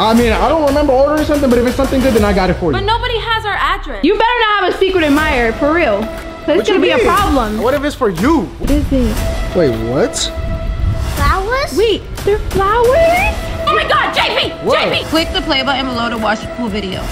I mean, I don't remember ordering something, but if it's something good, then I got it for you. But nobody has our address. You better not have a secret admirer, for real. That's gonna be a problem. What if it's for you? What is it? Wait, what? Flowers? Wait, they're flowers? oh my god, JP! What? JP! Click the play button below to watch the full video.